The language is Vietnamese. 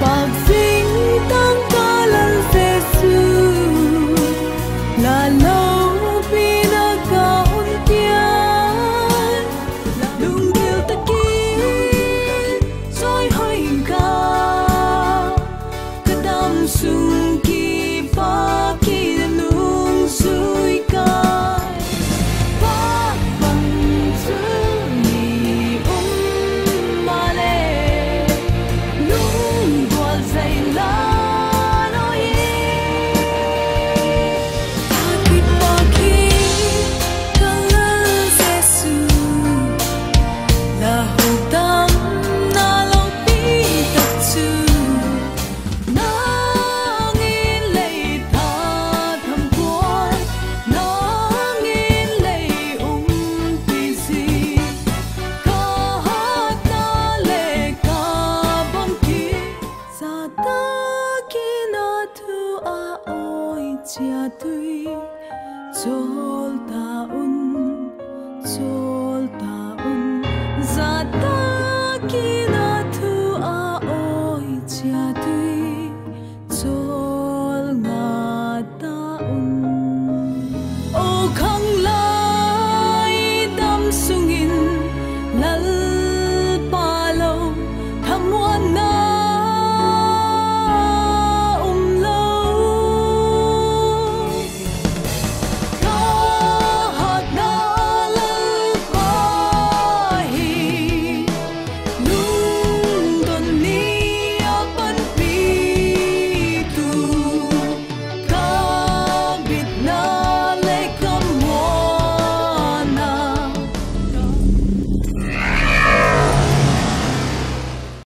bugs 家对，做大恩，做大恩，咋打起那土啊？哦，家对，做啊大恩，哦，康来当送人，啦。